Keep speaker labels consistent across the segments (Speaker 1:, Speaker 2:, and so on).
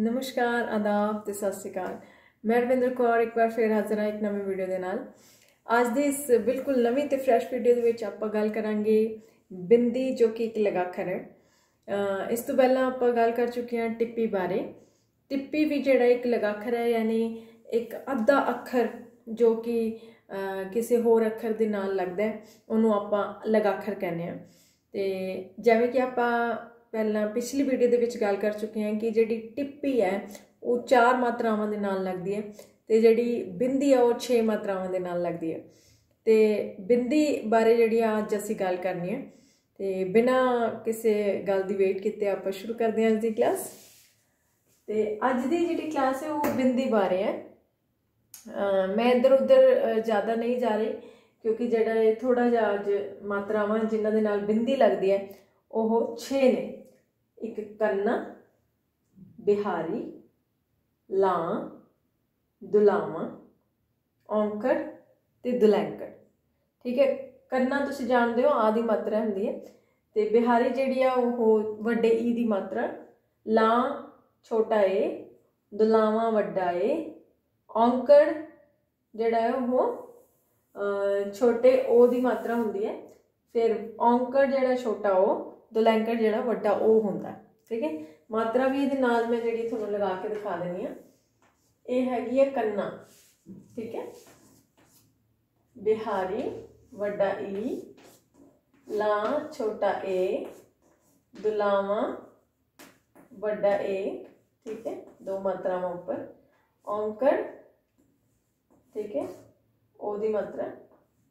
Speaker 1: ਨਮਸਕਾਰ, ਆਦਾਬ ਤੇ ਸਤਿ ਸ਼੍ਰੀ ਅਕਾਲ। ਮੈਂ ਰਵਿੰਦਰ ਕੌਰ ਇੱਕ ਵਾਰ ਫੇਰ ਹਾਜ਼ਰ ਹਾਂ ਇੱਕ ਨਵੀਂ ਵੀਡੀਓ ਦੇ ਨਾਲ। ਅੱਜ ਦੀ ਇਸ ਬਿਲਕੁਲ ਨਵੀਂ ਤੇ ਫਰੈਸ਼ ਵੀਡੀਓ ਦੇ ਵਿੱਚ ਆਪਾਂ ਗੱਲ ਕਰਾਂਗੇ ਬਿੰਦੀ, ਜੋ ਕਿ ਇੱਕ ਲਗਾਖਰ ਹੈ। ਇਸ ਤੋਂ ਪਹਿਲਾਂ ਆਪਾਂ ਗੱਲ ਕਰ ਚੁੱਕੇ ਹਾਂ ਟਿੱਪੀ ਬਾਰੇ। ਟਿੱਪੀ ਵੀ ਜਿਹੜਾ ਇੱਕ ਲਗਾਖਰ ਹੈ, ਯਾਨੀ ਇੱਕ ਅੱਧਾ ਅੱਖਰ ਜੋ ਕਿ ਕਿਸੇ ਹੋਰ ਅੱਖਰ ਦੇ ਨਾਲ ਲੱਗਦਾ ਉਹਨੂੰ ਆਪਾਂ ਲਗਾਖਰ ਕਹਿੰਦੇ ਆ ਤੇ ਜਿਵੇਂ ਕਿ ਆਪਾਂ ਪਹਿਲਾਂ ਪਿਛਲੀ ਵੀਡੀਓ ਦੇ ਵਿੱਚ ਗੱਲ ਕਰ ਚੁੱਕੇ ਹਾਂ ਕਿ ਜਿਹੜੀ ਟਿੱਪੀ ਹੈ, ਉਹ ਚਾਰ ਮਾਤਰਾਵਾਂ ਦੇ ਨਾਲ ਲੱਗਦੀ ਹੈ ਤੇ ਜਿਹੜੀ ਬਿੰਦੀ ਆ, ਉਹ 6 ਮਾਤਰਾਵਾਂ ਦੇ ਨਾਲ ਲੱਗਦੀ ਹੈ। ਤੇ ਬਿੰਦੀ ਬਾਰੇ ਜਿਹੜੀ ਆ, ਅੱਜ ਅਸੀਂ ਗੱਲ ਕਰਨੀ ਹੈ। ਤੇ ਬਿਨਾ ਕਿਸੇ ਗੱਲ ਦੀ ਵੇਟ ਕੀਤੇ ਆਪਾਂ ਸ਼ੁਰੂ ਕਰਦੇ ਹਾਂ ਅੱਜ ਦੀ ਕਲਾਸ ਤੇ ਅੱਜ ਦੀ ਜਿਹੜੀ ਕਲਾਸ ਹੈ, ਉਹ ਬਿੰਦੀ ਬਾਰੇ ਹੈ। ਮੈਂ ਇੱਧਰ ਉੱਧਰ ਜ਼ਿਆਦਾ ਨਹੀਂ ਜਾ ਰਹੀ, ਕਿਉਂਕਿ ਜਿਹੜਾ ਇਹ ਥੋੜਾ ਜਿਹਾ ਅੱਜ ਮਾਤਰਾਵਾਂ ਜਿਨ੍ਹਾਂ ਦੇ ਨਾਲ ਬਿੰਦੀ ਲੱਗਦੀ ਹੈ, ਉਹ 6 ਨੇ। ਇੱਕ ਕੰਨਾ, ਬਿਹਾਰੀ, ਲਾਂ, ਦੁਲਾਵਾਂ, ਔਂਕੜ ਤੇ ਦੁਲੈਂਕੜ। ਠੀਕ ਹੈ, ਕੰਨਾ ਤੁਸੀਂ ਜਾਣਦੇ ਹੋ ਆਦੀ ਮਾਤਰਾ ਹੁੰਦੀ ਹੈ। ਤੇ ਬਿਹਾਰੀ ਜਿਹੜੀ ਆ, ਉਹ ਵੱਡੇ ਈ ਦੀ ਮਾਤਰਾ, ਲਾਂ ਛੋਟਾ ਏ, ਦੁਲਾਵਾਂ ਵੱਡਾ ਏ, ਔਂਕੜ ਜਿਹੜਾ ਹੈ, ਉਹ ਛੋਟੇ ਓ ਦੀ ਮਾਤਰਾ ਹੁੰਦੀ ਹੈ। ਫਿਰ ਔਂਕੜ ਜਿਹੜਾ ਛੋਟਾ ਉਹ ਦੁਲੈਂਕੜ ਜਿਹੜਾ ਵੱਡਾ ਉਹ ਹੁੰਦਾ ਠੀਕ ਹੈ? ਮਾਤਰਾ ਵੀ ਇਹਦੇ ਨਾਲ ਮੈਂ ਜਿਹੜੀ ਤੁਹਾਨੂੰ ਲਗਾ ਕੇ ਦਿਖਾ ਦੇਣੀ ਆ ਇਹ ਹੈਗੀ ਹੈ ਕੰਨਾ, ਠੀਕ ਹੈ? ਬਿਹਾਰੀ, ਵੱਡਾ ਈ, ਲਾ, ਛੋਟਾ ਏ, ਦੁਲਾਵਾ, ਵੱਡਾ ਏ, ਠੀਕ ਹੈ? ਦੋ ਮਾਤਰਾਵਾਂ ਉੱਪਰ। ਔਂਕੜ, ਠੀਕ ਹੈ? ਉਹਦੀ ਮਾਤਰਾ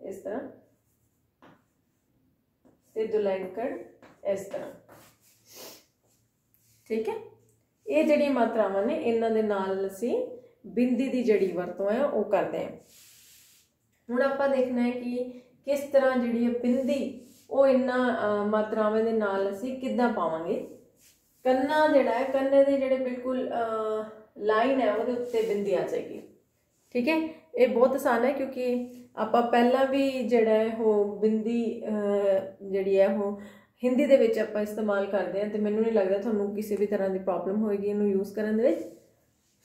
Speaker 1: ਇਸ ਤਰ੍ਹਾਂ। ਤੇ ਦੁਲੈਂਕੜ ਇਸ ਤਰ੍ਹਾਂ। ਠੀਕ ਹੈ? ਇਹ ਜਿਹੜੀਆਂ ਮਾਤਰਾਵਾਂ ਨੇ, ਇਹਨਾਂ ਦੇ ਨਾਲ ਅਸੀਂ ਬਿੰਦੀ ਦੀ ਜਿਹੜੀ ਵਰਤੋਂ ਹੈ, ਉਹ ਕਰਦੇ ਹਾਂ। ਹੁਣ ਆਪਾਂ ਦੇਖਣਾ ਹੈ ਕਿ ਕਿਸ ਤਰ੍ਹਾਂ ਜਿਹੜੀ ਹੈ ਬਿੰਦੀ, ਉਹ ਇਹਨਾਂ ਮਾਤਰਾਵਾਂ ਦੇ ਨਾਲ ਅਸੀਂ ਕਿੱਦਾਂ ਪਾਵਾਂਗੇ। ਕੰਨਾ ਜਿਹੜਾ ਹੈ, ਕੰਨੇ ਦੇ ਜਿਹੜੇ ਬਿਲਕੁਲ ਲਾਈਨ ਹੈ, ਉਹਦੇ ਉੱਤੇ ਬਿੰਦੀ ਆ ਜਾਏਗੀ। ਠੀਕ ਹੈ? ਇਹ ਬਹੁਤ ਆਸਾਨ ਹੈ, ਕਿਉਂਕਿ ਆਪਾਂ ਪਹਿਲਾਂ ਵੀ ਜਿਹੜਾ ਹੈ ਉਹ ਬਿੰਦੀ ਜਿਹੜੀ ਹੈ ਉਹ ਹਿੰਦੀ ਦੇ ਵਿੱਚ ਆਪਾਂ ਇਸਤੇਮਾਲ ਕਰਦੇ ਹਾਂ ਤੇ ਮੈਨੂੰ ਨਹੀਂ ਲੱਗਦਾ ਤੁਹਾਨੂੰ ਕਿਸੇ ਵੀ ਤਰ੍ਹਾਂ ਦੀ ਪ੍ਰੋਬਲਮ ਹੋਏਗੀ ਇਹਨੂੰ ਯੂਜ਼ ਕਰਨ ਦੇ ਵਿੱਚ।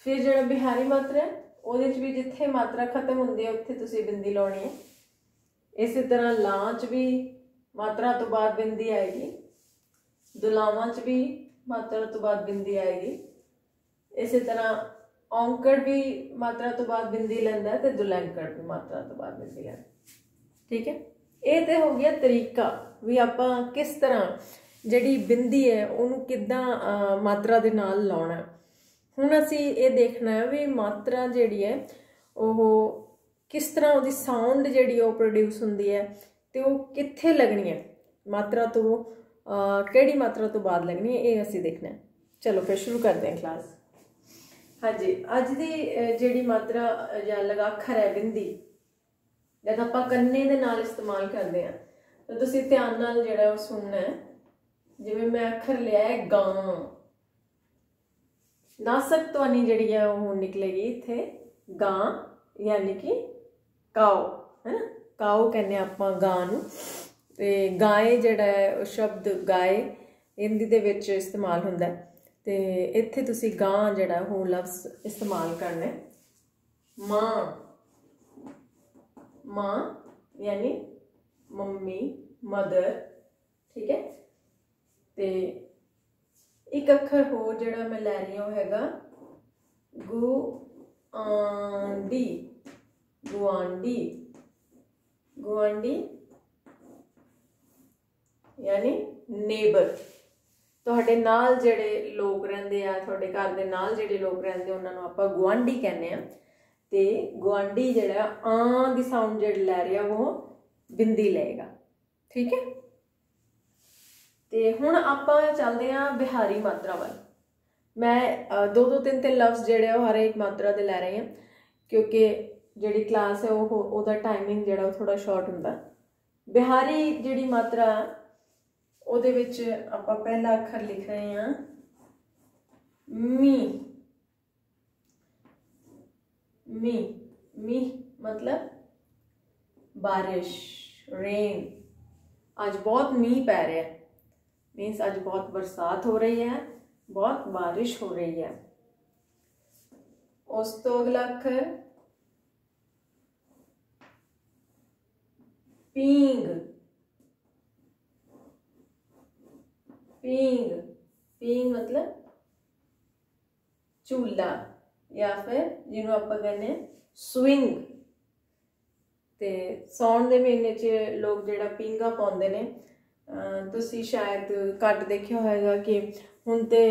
Speaker 1: ਫਿਰ ਜਿਹੜਾ ਬਿਹਾਰੀ ਮਾਤਰਾ ਹੈ, ਉਹਦੇ ਵਿੱਚ ਵੀ ਜਿੱਥੇ ਮਾਤਰਾ ਖਤਮ ਹੁੰਦੀ ਹੈ, ਉੱਥੇ ਤੁਸੀਂ ਬਿੰਦੀ ਲਾਉਣੀ ਹੈ। ਇਸੇ ਤਰ੍ਹਾਂ ਲਾਂ 'ਚ ਵੀ ਮਾਤਰਾ ਤੋਂ ਬਾਅਦ ਬਿੰਦੀ ਆਏਗੀ। ਦੁਲਾਵਾਂ 'ਚ ਵੀ ਮਾਤਰਾ ਤੋਂ ਬਾਅਦ ਬਿੰਦੀ ਆਏਗੀ। ਇਸੇ ਤਰ੍ਹਾਂ ਔਂਕੜ ਵੀ ਮਾਤਰਾ ਤੋਂ ਬਾਅਦ ਬਿੰਦੀ ਲੈਂਦਾ ਤੇ ਦੁਲੈਂਕੜ ਵੀ ਮਾਤਰਾ ਤੋਂ ਬਾਅਦ ਬਿੰਦੀ ਲੈਂਦਾ ਠੀਕ ਹੈ? ਇਹ ਤੇ ਹੋ ਗਿਆ ਤਰੀਕਾ ਵੀ ਆਪਾਂ ਕਿਸ ਤਰ੍ਹਾਂ ਜਿਹੜੀ ਬਿੰਦੀ ਹੈ, ਉਹਨੂੰ ਕਿੱਦਾਂ ਮਾਤਰਾ ਦੇ ਨਾਲ ਲਾਉਣਾ ਹੁਣ ਅਸੀਂ ਇਹ ਦੇਖਣਾ ਹੈ ਵੀ ਮਾਤਰਾ ਜਿਹੜੀ ਹੈ, ਉਹ ਕਿਸ ਤਰ੍ਹਾਂ ਉਹਦੀ ਸਾਊਂਡ ਜਿਹੜੀ ਉਹ ਪ੍ਰੋਡਿਊਸ ਹੁੰਦੀ ਹੈ ਤੇ ਉਹ ਕਿੱਥੇ ਲੱਗਣੀ ਹੈ? ਮਾਤਰਾ ਤੋਂ ਕਿਹੜੀ ਮਾਤਰਾ ਤੋਂ ਬਾਅਦ ਲੱਗਣੀ ਹੈ? ਇਹ ਅਸੀਂ ਦੇਖਣਾ ਹੈ। ਚਲੋ ਫਿਰ ਸ਼ੁਰੂ ਕਰਦੇ ਹਾਂ ਕਲਾਸ ਹਾਂਜੀ, ਅੱਜ ਦੀ ਜਿਹੜੀ ਮਾਤਰਾ ਜਾਂ ਲਗਾਖਰ ਹੈ ਬਿੰਦੀ ਜਦ ਆਪਾਂ ਕੰਨੇ ਦੇ ਨਾਲ ਇਸਤੇਮਾਲ ਕਰਦੇ ਆ ਤਾਂ ਤੁਸੀਂ ਧਿਆਨ ਨਾਲ ਜਿਹੜਾ ਉਹ ਸੁਣਨਾ ਹੈ। ਜਿਵੇਂ ਮੈਂ ਅੱਖਰ ਲਿਆ ਹੈ, ਗਾਂ। ਨਾਸਕ ਧਵਨੀ ਜਿਹੜੀ ਹੈ ਉਹ ਨਿਕਲੇਗੀ ਇੱਥੇ। ਗਾਂ, ਯਾਨੀ ਕਿ ਕਾਓ ਹੈ ਨਾ ਕਾਓ ਕਹਿੰਦੇ ਆਪਾਂ ਗਾਂ ਨੂੰ। ਤੇ ਗਾਏ ਜਿਹੜਾ ਹੈ, ਉਹ ਸ਼ਬਦ ਗਾਏ, ਹਿੰਦੀ ਦੇ ਵਿੱਚ ਇਸਤੇਮਾਲ ਹੁੰਦਾ ਤੇ ਇੱਥੇ ਤੁਸੀਂ ਗਾਂ ਜਿਹੜਾ ਉਹ ਲਫ਼ਜ਼ ਇਸਤੇਮਾਲ ਕਰਨਾ ਹੈ। ਮਾਂ। ਮਾਂ ਯਾਨੀ ਮੰਮੀ, ਮਦਰ, ਠੀਕ ਹੈ? ਤੇ ਇੱਕ ਅੱਖਰ ਹੋਰ ਜਿਹੜਾ ਮੈਂ ਲੈ ਰਹੀ ਹਾਂ, ਉਹ ਹੈਗਾ ਗੁ ਆਂਡੀ ਗੁਆਂਡੀ ਗੁਆਂਡੀ ਯਾਨੀ ਨੇਬਰ। ਤੁਹਾਡੇ ਨਾਲ ਜਿਹੜੇ ਲੋਕ ਰਹਿੰਦੇ ਆ, ਤੁਹਾਡੇ ਘਰ ਦੇ ਨਾਲ ਜਿਹੜੇ ਲੋਕ ਰਹਿੰਦੇ, ਉਹਨਾਂ ਨੂੰ ਆਪਾਂ ਗੁਆਂਢੀ ਕਹਿੰਦੇ ਆ। ਤੇ ਗੁਆਂਢੀ ਜਿਹੜਾ ਆਂ ਦੀ ਸਾਊਂਡ ਜਿਹੜੀ ਲੈ ਰਿਹਾ, ਉਹ ਬਿੰਦੀ ਲਏਗਾ। ਠੀਕ ਹੈ? ਤੇ ਹੁਣ ਆਪਾਂ ਚੱਲਦੇ ਆ ਬਿਹਾਰੀ ਮਾਤਰਾ ਵੱਲ। ਮੈਂ ਦੋ ਦੋ ਤਿੰਨ ਤਿੰਨ ਲਫ਼ਜ਼ ਜਿਹੜੇ ਉਹ ਹਰ ਇੱਕ ਮਾਤਰਾ ਦੇ ਲੈ ਰਹੇ ਹਾਂ। ਕਿਉਂਕਿ ਜਿਹੜੀ ਕਲਾਸ ਹੈ, ਉਹ, ਉਹਦਾ ਟਾਈਮਿੰਗ ਜਿਹੜਾ, ਉਹ ਥੋੜਾ ਸ਼ਾਰਟ ਹੁੰਦਾ। ਬਿਹਾਰੀ ਜਿਹੜੀ ਮਾਤਰਾ ਉਹਦੇ ਵਿੱਚ ਆਪਾਂ ਪਹਿਲਾ ਅੱਖਰ ਲਿਖ ਰਹੇ ਹਾਂ। ਮੀ। ਮੀ। ਮੀ ਮਤਲਬ ਬਾਰਿਸ਼ ਰੇਨ ਅੱਜ ਬਹੁਤ ਮੀਂਹ ਪੈ ਰਿਹਾ। ਮੀਨਸ ਅੱਜ ਬਹੁਤ ਬਰਸਾਤ ਹੋ ਰਹੀ ਹੈ, ਬਹੁਤ ਬਾਰਿਸ਼ ਹੋ ਰਹੀ ਹੈ। ਉਸ ਤੋਂ ਅਗਲਾ ਅੱਖਰ ਪੀਂਗ ਪੀਂਗ ਪੀਂਗ ਮਤਲਬ ਝੂਲਾ ਜਾਂ ਫਿਰ ਜਿਹਨੂੰ ਆਪਾਂ ਕਹਿੰਦੇ ਆ ਸਵਿੰਗ ਤੇ ਸੌਣ ਦੇ ਮਹੀਨੇ 'ਚ ਲੋਕ ਜਿਹੜਾ ਪੀਂਗਾ ਪਾਉਂਦੇ ਨੇ ਤੁਸੀਂ ਸ਼ਾਇਦ ਘੱਟ ਦੇਖਿਆ ਹੋਵੇਗਾ ਕਿ ਹੁਣ ਤੇ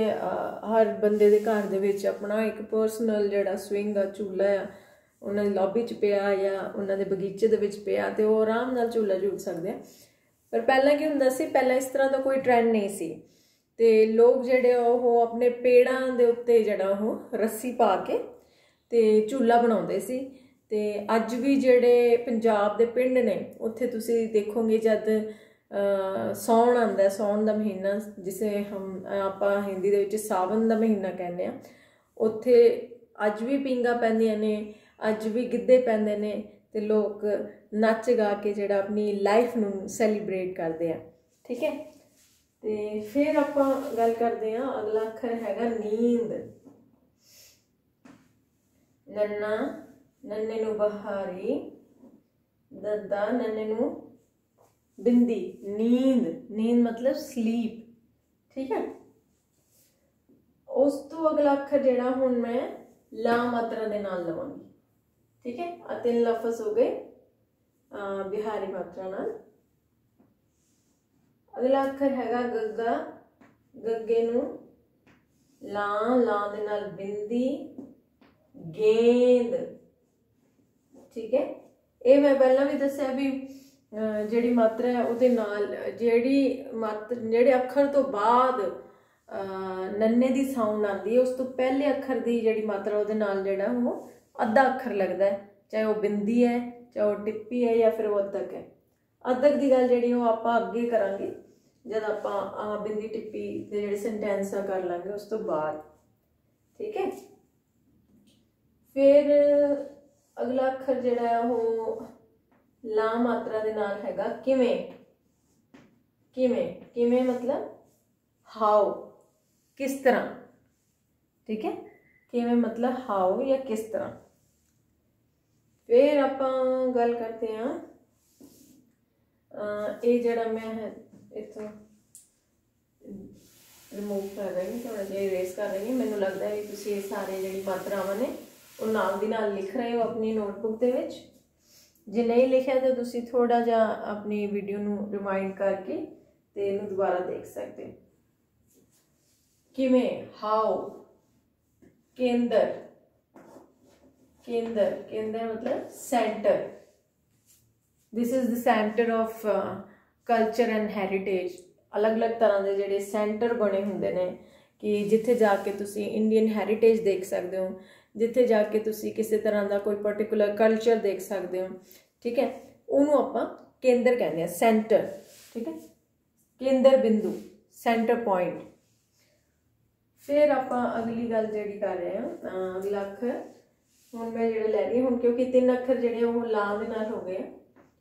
Speaker 1: ਹਰ ਬੰਦੇ ਦੇ ਘਰ ਦੇ ਵਿੱਚ ਆਪਣਾ ਇੱਕ ਪਰਸਨਲ ਜਿਹੜਾ ਸਵਿੰਗ ਆ ਝੂਲਾ ਆ ਉਹਨਾਂ ਦੀ ਲੌਬੀ 'ਚ ਪਿਆ ਜਾਂ ਉਹਨਾਂ ਦੇ ਬਗੀਚੇ ਦੇ ਵਿੱਚ ਪਿਆ ਤੇ ਉਹ ਆਰਾਮ ਨਾਲ ਝੂਲਾ ਝੂਲ ਸਕਦੇ ਆ ਪਰ ਪਹਿਲਾਂ ਕੀ ਹੁੰਦਾ ਸੀ, ਪਹਿਲਾਂ ਇਸ ਤਰ੍ਹਾਂ ਦਾ ਕੋਈ ਟ੍ਰੈਂਡ ਨਹੀਂ ਸੀ। ਤੇ ਲੋਕ ਜਿਹੜੇ ਉਹ ਆਪਣੇ ਪੇੜਾਂ ਦੇ ਉੱਤੇ ਜਿਹੜਾ ਉਹ ਰੱਸੀ ਪਾ ਕੇ ਤੇ ਝੂਲਾ ਬਣਾਉਂਦੇ ਸੀ। ਤੇ ਅੱਜ ਵੀ ਜਿਹੜੇ ਪੰਜਾਬ ਦੇ ਪਿੰਡ ਨੇ, ਉੱਥੇ ਤੁਸੀਂ ਦੇਖੋਗੇ ਜਦ ਸੌਣ ਆਂਦਾ ਸੌਣ ਦਾ ਮਹੀਨਾ, ਜਿਸੇ ਹਮ, ਆਪਾਂ ਹਿੰਦੀ ਦੇ ਵਿੱਚ ਸਾਵਨ ਦਾ ਮਹੀਨਾ ਕਹਿੰਦੇ ਆ, ਉੱਥੇ ਅੱਜ ਵੀ ਪਿੰਗਾ ਪੈਂਦੀਆਂ ਨੇ। ਅੱਜ ਵੀ ਗਿੱਧੇ ਪੈਂਦੇ ਨੇ ਤੇ ਲੋਕ ਨੱਚ ਗਾ ਕੇ ਜਿਹੜਾ ਆਪਣੀ ਲਾਈਫ ਨੂੰ ਸੈਲੀਬ੍ਰੇਟ ਕਰਦੇ ਆ। ਠੀਕ ਹੈ? ਤੇ ਫਿਰ ਆਪਾਂ ਗੱਲ ਕਰਦੇ ਆ ਅਗਲਾ ਅੱਖਰ ਹੈਗਾ ਨੀਂਦ। ਨੰਨਾ, ਨੰਨੇ ਨੂੰ ਬਹਾਰੀ, ਦੱਦਾ, ਨੰਨੇ ਨੂੰ ਬਿੰਦੀ, ਨੀਂਦ। ਨੀਂਦ ਮਤਲਬ ਸਲੀਪ ਠੀਕ ਹੈ? ਉਸ ਤੋਂ ਅਗਲਾ ਅੱਖਰ ਜਿਹੜਾ ਹੁਣ ਮੈਂ ਲਾ ਮਾਤਰਾ ਦੇ ਨਾਲ ਲਵਾਂਗੀ। ਠੀਕ ਹੈ? ਆ ਤਿੰਨ ਲਫ਼ਜ਼ ਹੋ ਗਏ। ਬਿਹਾਰੀ ਮਾਤਰਾ ਨਾਲ। ਅਗਲਾ ਅੱਖਰ ਹੈਗਾ ਗੱਗਾ। ਗੱਗੇ ਨੂੰ ਲਾਂ ਲਾਂ ਦੇ ਨਾਲ ਬਿੰਦੀ। ਗੇਂਦ। ਠੀਕ ਹੈ? ਇਹ ਮੈਂ ਪਹਿਲਾਂ ਵੀ ਦੱਸਿਆ ਵੀ ਜਿਹੜੀ ਮਾਤਰਾ ਹੈ ਉਹਦੇ ਨਾਲ, ਜਿਹੜੀ ਮਾਤਰ ਜਿਹੜੇ ਅੱਖਰ ਤੋਂ ਬਾਅਦ ਨੰਨੇ ਦੀ ਸਾਊਂਡ ਆਉਂਦੀ ਹੈ, ਉਸ ਤੋਂ ਪਹਿਲੇ ਅੱਖਰ ਦੀ ਜਿਹੜੀ ਮਾਤਰਾ ਉਹਦੇ ਨਾਲ ਜਿਹੜਾ ਉਹ ਅੱਧਾ ਅੱਖਰ ਲੱਗਦਾ ਹੈ, ਚਾਹੇ ਉਹ ਬਿੰਦੀ ਹੈ, ਚਾਹੇ ਉਹ ਟਿੱਪੀ ਹੈ ਜਾਂ ਫਿਰ ਉਹ ਅੱਧਕ ਹੈ। ਅੱਧਕ ਦੀ ਗੱਲ ਜਿਹੜੀ ਉਹ ਆਪਾਂ ਅੱਗੇ ਕਰਾਂਗੇ, ਜਦ ਆਪਾਂ ਆ ਬਿੰਦੀ ਟਿੱਪੀ ਦੇ ਜਿਹੜੇ ਸੈਂਟੈਂਸ ਆ ਕਰ ਲਾਂਗੇ, ਉਸ ਤੋਂ ਬਾਅਦ। ਠੀਕ ਹੈ? ਫਿਰ ਅਗਲਾ ਅੱਖਰ ਜਿਹੜਾ ਹੈ ਉਹ ਲਾ ਮਾਤਰਾ ਦੇ ਨਾਲ ਹੈਗਾ ਕਿਵੇਂ? ਕਿਵੇਂ? ਕਿਵੇਂ ਮਤਲਬ? ਹਾਉ ਕਿਸ ਤਰ੍ਹਾਂ? ਠੀਕ ਹੈ? ਕਿਵੇਂ ਮਤਲਬ ਹਾਉ ਜਾਂ ਕਿਸ ਤਰ੍ਹਾਂ। ਫਿਰ ਆਪਾਂ ਗੱਲ ਕਰਦੇ ਹਾਂ ਇਹ ਜਿਹੜਾ ਮੈਂ ਹੈ ਇਥੋਂ ਰਿਮੂਵ ਕਰ ਰਹੀ ਹਾਂ ਥੋੜਾ ਜਿਹਾ ਇਰੇਸ ਕਰ ਰਹੀ ਹਾਂ। ਮੈਨੂੰ ਲੱਗਦਾ ਹੈ ਕਿ ਤੁਸੀਂ ਇਹ ਸਾਰੇ ਜਿਹੜੀ ਮਾਤਰਾਵਾਂ ਨੇ, ਉਹ ਨਾਲ ਦੀ ਨਾਲ ਲਿਖ ਰਹੇ ਹੋ ਆਪਣੀ ਨੋਟਬੁੱਕ ਦੇ ਵਿੱਚ। ਜੇ ਨਹੀਂ ਲਿਖਿਆ ਤਾਂ ਤੁਸੀਂ ਥੋੜਾ ਜਿਹਾ ਆਪਣੀ ਵੀਡੀਓ ਨੂੰ ਰਿਮਾਈਂਡ ਕਰਕੇ ਤੇ ਇਹਨੂੰ ਦੁਬਾਰਾ ਦੇਖ ਸਕਦੇ ਕਿਵੇਂ? ਹਾਉ ਕੇਂਦਰ। ਕੇਂਦਰ ਕੇਂਦਰ ਮਤਲਬ centre. This is the center of uh, culture and ਅਲੱਗ-ਅਲੱਗ ਤਰ੍ਹਾਂ ਦੇ ਜਿਹੜੇ ਸੈਂਟਰ ਬਣੇ ਹੁੰਦੇ ਨੇ ਕਿ ਜਿੱਥੇ ਜਾ ਕੇ ਤੁਸੀਂ ਇੰਡੀਅਨ ਹੈਰੀਟੇਜ ਦੇਖ ਸਕਦੇ ਹੋ ਜਿੱਥੇ ਜਾ ਕੇ ਤੁਸੀਂ ਕਿਸੇ ਤਰ੍ਹਾਂ ਦਾ ਕੋਈ ਪਾਰਟਿਕੂਲਰ ਕਲਚਰ ਦੇਖ ਸਕਦੇ ਹੋ ਠੀਕ ਹੈ? ਉਹਨੂੰ ਆਪਾਂ ਕੇਂਦਰ ਕਹਿੰਦੇ ਆ ਸੈਂਟਰ ਠੀਕ ਹੈ? ਕੇਂਦਰ ਬਿੰਦੂ ਸੈਂਟਰ ਪੁਆਇੰਟ ਫਿਰ ਆਪਾਂ ਅਗਲੀ ਗੱਲ ਜਿਹੜੀ ਕਰ ਰਹੇ ਹਾਂ ਅਗਲਾ ਅੱਖਰ। ਹੁਣ ਮੈਂ ਜਿਹੜਾ ਲੈ ਰਹੀ ਹੁਣ ਕਿਉਂਕਿ ਤਿੰਨ ਅੱਖਰ ਜਿਹੜੇ ਉਹ ਲਾ ਦੇ ਨਾਲ ਹੋ ਗਏ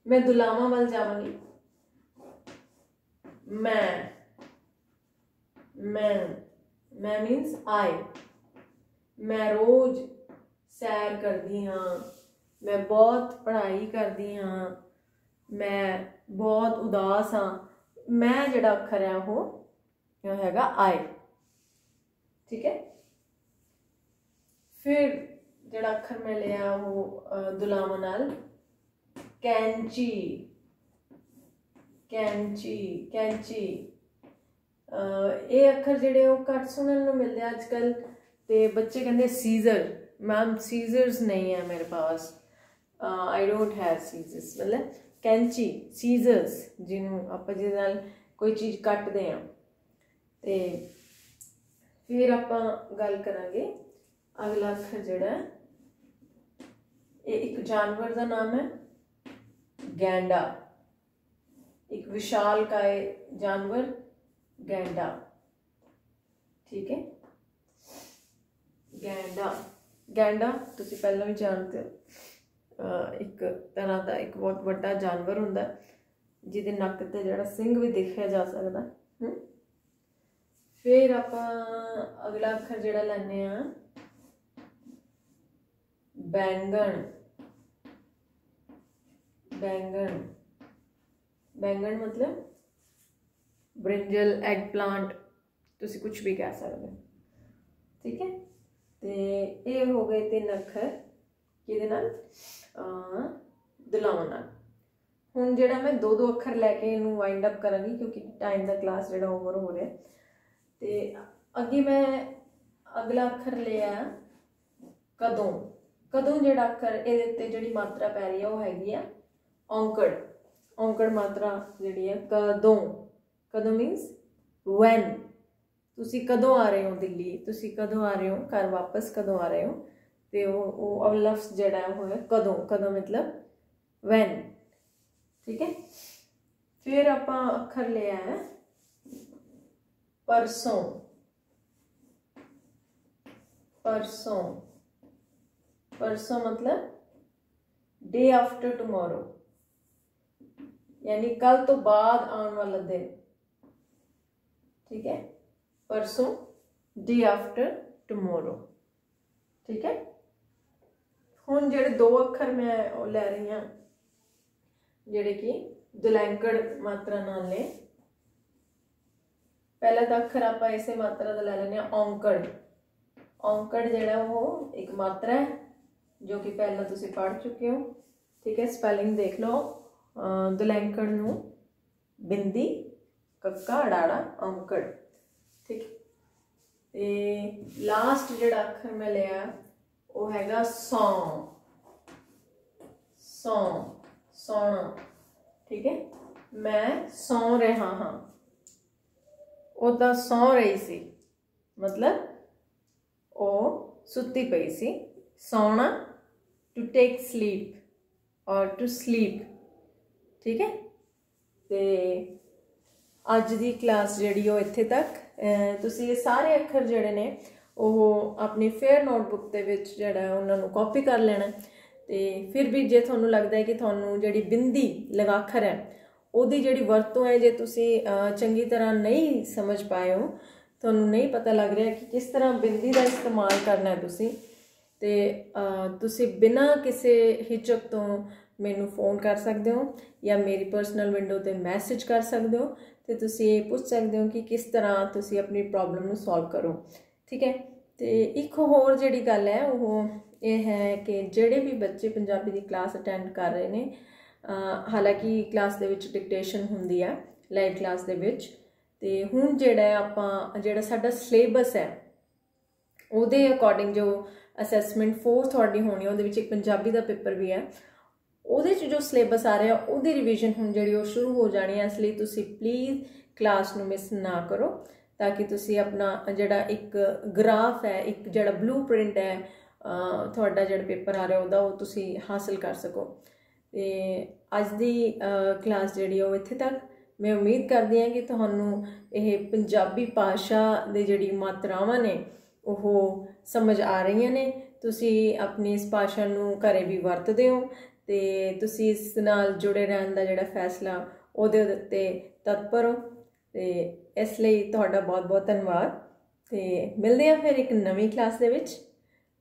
Speaker 1: ਮੈਂ ਦੁਲਾਵਾਂ ਵੱਲ ਜਾਵਾਂਗੀ। ਮੈਂ ਮੈਂ ਮੈਂ ਮੀਨਸ ਆਈ ਮੈਂ ਰੋਜ਼ ਸੈਰ ਕਰਦੀ ਹਾਂ। ਮੈਂ ਬਹੁਤ ਪੜ੍ਹਾਈ ਕਰਦੀ ਹਾਂ। ਮੈਂ ਬਹੁਤ ਉਦਾਸ ਹਾਂ। ਮੈਂ ਜਿਹੜਾ ਅੱਖਰ ਹੈ ਉਹ ਹੈਗਾ ਆਈ ਠੀਕ ਹੈ? ਫਿਰ ਜਿਹੜਾ ਅੱਖਰ ਮੈਂ ਲਿਆ ਉਹ ਦੁਲਾਵਾਂ ਨਾਲ। ਕੈਂਚੀ। ਕੈਂਚੀ ਕੈਂਚੀ। ਇਹ ਅੱਖਰ ਜਿਹੜੇ ਉਹ ਘੱਟ ਸੁਣਨ ਨੂੰ ਮਿਲਦੇ ਅੱਜ ਕੱਲ ਤੇ ਬੱਚੇ ਕਹਿੰਦੇ ਸੀਜ਼ਰ। ਮੈਮ, ਸੀਜ਼ਰਸ ਨਹੀਂ ਹੈ ਮੇਰੇ ਪਾਸ। ਆਈ ਡੋਨਟ ਹੈਵ ਸੀਜ਼ਰਸ ਮਤਲਬ ਕੈਂਚੀ, ਸੀਜ਼ਰਸ, ਜਿਹਨੂੰ ਆਪਾਂ ਜਿਹਦੇ ਨਾਲ ਕੋਈ ਚੀਜ਼ ਕੱਟਦੇ ਆ ਤੇ ਫਿਰ ਆਪਾਂ ਗੱਲ ਕਰਾਂਗੇ ਅਗਲਾ ਅੱਖਰ ਜਿਹੜਾ ਇਹ ਇੱਕ ਜਾਨਵਰ ਦਾ ਨਾਮ ਹੈ, ਗੈਂਡਾ। ਇੱਕ ਵਿਸ਼ਾਲ ਕਾਏ ਜਾਨਵਰ, ਗੈਂਡਾ। ਠੀਕ ਹੈ? ਗੈਂਡਾ। ਗੈਂਡਾ, ਤੁਸੀਂ ਪਹਿਲਾਂ ਵੀ ਜਾਣਦੇ ਹੋ। ਇੱਕ ਤਰ੍ਹਾਂ ਦਾ ਇੱਕ ਬਹੁਤ ਵੱਡਾ ਜਾਨਵਰ ਹੁੰਦਾ ਜਿਹਦੇ ਨੱਕ ਤੇ ਜਿਹੜਾ ਸਿੰਘ ਵੀ ਦੇਖਿਆ ਜਾ ਸਕਦਾ ਫਿਰ ਆਪਾਂ ਅਗਲਾ ਅੱਖਰ ਜਿਹੜਾ ਲੈਣੇ ਆ ਬੈਂਗਣ। ਬੈਂਗਣ। ਬੈਂਗਣ ਮਤਲਬ ਬ੍ਰਿੰਜਲ ਐਗ ਪਲਾਂਟ ਤੁਸੀਂ ਕੁਝ ਵੀ ਕਹਿ ਸਕਦੇ ਹੋ। ਠੀਕ ਹੈ? ਤੇ ਇਹ ਹੋ ਗਏ ਤਿੰਨ ਅੱਖਰ, ਕਿਹਦੇ ਨਾਲ? ਅ ਦਲਾਉਣ ਨਾਲ। ਹੁਣ ਜਿਹੜਾ ਮੈਂ ਦੋ ਦੋ ਅੱਖਰ ਲੈ ਕੇ ਇਹਨੂੰ ਵਾਈਂਡ ਅਪ ਕਰਾਂਗੀ, ਕਿਉਂਕਿ ਟਾਈਮ ਦਾ ਕਲਾਸ ਜਿਹੜਾ ਓਵਰ ਹੋ ਰਿਹਾ। ਤੇ ਅੱਗੇ ਮੈਂ ਅਗਲਾ ਅੱਖਰ ਲਿਆ ਕਦੋਂ? ਕਦੋਂ ਜਿਹੜਾ ਅੱਖਰ ਇਹਦੇ ਉੱਤੇ ਜਿਹੜੀ ਮਾਤਰਾ ਪੈ ਰਹੀ ਹੈ ਉਹ ਹੈਗੀ ਆ? ਔਂਕੜ। ਔਂਕੜ ਮਾਤਰਾ ਜਿਹੜੀ ਹੈ ਕਦੋਂ? ਕਦੋਂ ਮੀਨਸ ਵੈਨ ਤੁਸੀਂ ਕਦੋਂ ਆ ਰਹੇ ਹੋ ਦਿੱਲੀ? ਤੁਸੀਂ ਕਦੋਂ ਆ ਰਹੇ ਹੋ? ਘਰ ਵਾਪਸ ਕਦੋਂ ਆ ਰਹੇ ਹੋ? ਤੇ ਉਹ ਉਹ ਅਵਲਫ਼ਜ਼ ਜਿਹੜਾ ਉਹ ਹੈ ਕਦੋਂ? ਕਦੋਂ ਮਤਲਬ ਵੈਨ ਠੀਕ ਹੈ? ਫਿਰ ਆਪਾਂ ਅੱਖਰ ਲਿਆ ਹੈ ਪਰਸੋਂ। ਪਰਸੋਂ। ਪਰਸੋਂ ਮਤਲਬ ਡੇ ਆਫਟਰ ਟੁਮਾਰੋ ਯਾਨੀ ਕੱਲ ਤੋਂ ਬਾਅਦ ਆਉਣ ਵਾਲਾ ਦਿਨ। ਠੀਕ ਹੈ? ਪਰਸੋਂ ਡੇ ਆਫਟਰ ਟੁਮਾਰੋ ਠੀਕ ਹੈ? ਹੁਣ ਜਿਹੜੇ ਦੋ ਅੱਖਰ ਮੈਂ ਉਹ ਲੈ ਰਹੀ ਹਾਂ, ਜਿਹੜੇ ਕਿ ਦਲੈਂਕੜ ਮਾਤਰਾ ਨਾਲ ਨੇ। ਪਹਿਲਾ ਤਾਂ ਅੱਖਰ ਆਪਾਂ ਇਸੇ ਮਾਤਰਾ ਦਾ ਲੈ ਲੈਨੇ ਆ ਔਂਕੜ। ਔਂਕੜ ਜਿਹੜਾ ਉਹ ਇੱਕ ਮਾਤਰਾ ਹੈ, ਜੋ ਕਿ ਪਹਿਲਾਂ ਤੁਸੀਂ ਪੜ੍ਹ ਚੁੱਕੇ ਹੋ। ਠੀਕ ਹੈ ਸਪੈਲਿੰਗ ਦੇਖ ਲਓ। ਦੁਲੈਂਕੜ ਨੂੰ ਬਿੰਦੀ, ਕੱਕਾ ਡਾੜਾ ਔਂਕੜ। ਠੀਕ। ਤੇ ਲਾਸਟ ਜਿਹੜਾ ਅੱਖਰ ਮੈਂ ਲਿਆ, ਉਹ ਹੈਗਾ ਸੌ। ਸੌ। ਸੌਣਾ। ਠੀਕ ਹੈ, ਮੈਂ ਸੌ ਰਿਹਾ ਹਾਂ। ਉਹ ਤਾਂ ਸੌ ਰਹੀ ਸੀ। ਮਤਲਬ ਉਹ ਸੁੱਤੀ ਪਈ ਸੀ। ਸੌਣਾ to take sleep or to sleep ਠੀਕ ਹੈ? ਤੇ ਅੱਜ ਦੀ ਕਲਾਸ ਜਿਹੜੀ ਉਹ ਇੱਥੇ ਤੱਕ ਤੁਸੀਂ ਇਹ ਸਾਰੇ ਅੱਖਰ ਜਿਹੜੇ ਨੇ, ਉਹ ਆਪਣੀ ਫੇਅਰ ਨੋਟਬੁੱਕ ਦੇ ਵਿੱਚ ਜਿਹੜਾ ਉਹਨਾਂ ਨੂੰ ਕਾਪੀ ਕਰ ਲੈਣਾ। ਤੇ ਫਿਰ ਵੀ ਜੇ ਤੁਹਾਨੂੰ ਲੱਗਦਾ ਹੈ ਕਿ ਤੁਹਾਨੂੰ ਜਿਹੜੀ ਬਿੰਦੀ ਲਗਾਖਰ ਹੈ ਉਹਦੀ ਜਿਹੜੀ ਵਰਤੋਂ ਹੈ, ਜੇ ਤੁਸੀਂ ਚੰਗੀ ਤਰ੍ਹਾਂ ਨਹੀਂ ਸਮਝ ਪਾਏ ਹੋ, ਤੁਹਾਨੂੰ ਨਹੀਂ ਪਤਾ ਲੱਗ ਰਿਹਾ ਕਿ ਕਿਸ ਤਰ੍ਹਾਂ ਬਿੰਦੀ ਦਾ ਇਸਤੇਮਾਲ ਕਰਨਾ ਹੈ ਤੁਸੀਂ। ਤੇ ਤੁਸੀਂ ਬਿਨਾਂ ਕਿਸੇ ਹਿਚਕ ਤੋਂ ਮੈਨੂੰ ਫੋਨ ਕਰ ਸਕਦੇ ਹੋ ਜਾਂ ਮੇਰੀ ਪਰਸਨਲ ਵਿੰਡੋ ਤੇ ਮੈਸੇਜ ਕਰ ਸਕਦੇ ਹੋ ਤੇ ਤੁਸੀਂ ਇਹ ਪੁੱਛ ਸਕਦੇ ਹੋ ਕਿ ਕਿਸ ਤਰ੍ਹਾਂ ਤੁਸੀਂ ਆਪਣੀ ਪ੍ਰੋਬਲਮ ਨੂੰ ਸੋਲਵ ਕਰੋ। ਠੀਕ ਹੈ? ਤੇ ਇੱਕ ਹੋਰ ਜਿਹੜੀ ਗੱਲ ਹੈ, ਉਹ ਇਹ ਹੈ ਕਿ ਜਿਹੜੇ ਵੀ ਬੱਚੇ ਪੰਜਾਬੀ ਦੀ ਕਲਾਸ ਅਟੈਂਡ ਕਰ ਰਹੇ ਨੇ ਹਾਲਾਂਕਿ ਕਲਾਸ ਦੇ ਵਿੱਚ ਡਿਕਟੇਸ਼ਨ ਹੁੰਦੀ ਹੈ ਲਾਈਵ ਕਲਾਸ ਦੇ ਵਿੱਚ। ਤੇ ਹੁਣ ਜਿਹੜਾ ਆਪਾਂ, ਜਿਹੜਾ ਸਾਡਾ ਸਿਲੇਬਸ ਹੈ, ਉਹਦੇ ਅਕੋਰਡਿੰਗ ਜੋ ਅਸੈਸਮੈਂਟ 4 ਤੁਹਾਡੀ ਹੋਣੀ ਉਹਦੇ ਵਿੱਚ ਇੱਕ ਪੰਜਾਬੀ ਦਾ ਪੇਪਰ ਵੀ ਹੈ। ਉਹਦੇ 'ਚ ਜੋ ਸਿਲੇਬਸ ਆ ਰਿਹਾ, ਉਹਦੀ ਰਿਵੀਜ਼ਨ ਹੁਣ ਜਿਹੜੀ ਉਹ ਸ਼ੁਰੂ ਹੋ ਜਾਣੀ ਹੈ, ਇਸ ਲਈ ਤੁਸੀਂ ਪਲੀਜ਼ ਕਲਾਸ ਨੂੰ ਮਿਸ ਨਾ ਕਰੋ, ਤਾਂ ਕਿ ਤੁਸੀਂ ਆਪਣਾ ਜਿਹੜਾ ਇੱਕ ਗ੍ਰਾਫ ਹੈ, ਇੱਕ ਜਿਹੜਾ ਬਲੂਪ੍ਰਿੰਟ ਹੈ ਤੁਹਾਡਾ ਜਿਹੜਾ ਪੇਪਰ ਆ ਰਿਹਾ, ਉਹਦਾ ਉਹ ਤੁਸੀਂ ਹਾਸਲ ਕਰ ਸਕੋ। ਤੇ ਅੱਜ ਦੀ ਕਲਾਸ ਜਿਹੜੀ ਉਹ ਇੱਥੇ ਤੱਕ। ਮੈਂ ਉਮੀਦ ਕਰਦੀ ਹਾਂ ਕਿ ਤੁਹਾਨੂੰ ਇਹ ਪੰਜਾਬੀ ਭਾਸ਼ਾ ਦੇ ਜਿਹੜੀ ਮਾਤਰਾਵਾਂ ਨੇ, ਉਹ ਸਮਝ ਆ ਰਹੀਆਂ ਨੇ। ਤੁਸੀਂ ਆਪਣੀ ਇਸ ਭਾਸ਼ਾ ਨੂੰ ਘਰੇ ਵੀ ਵਰਤਦੇ ਹੋ ਤੇ ਤੁਸੀਂ ਇਸ ਨਾਲ ਜੁੜੇ ਰਹਿਣ ਦਾ ਜਿਹੜਾ ਫੈਸਲਾ, ਉਹਦੇ ਉੱਤੇ ਤਤਪਰ ਹੋ। ਤੇ ਇਸ ਲਈ ਤੁਹਾਡਾ ਬਹੁਤ ਬਹੁਤ ਧੰਨਵਾਦ। ਤੇ ਮਿਲਦੇ ਹਾਂ ਫਿਰ ਇੱਕ ਨਵੀਂ ਕਲਾਸ ਦੇ ਵਿੱਚ।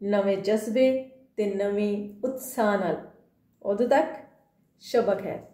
Speaker 1: ਨਵੇਂ ਜਜ਼ਬੇ ਤੇ ਨਵੀਂ ਉਤਸ਼ਾਹ ਨਾਲ। ਉਦੋਂ ਤੱਕ ਸ਼ਬਕ ਹੈ।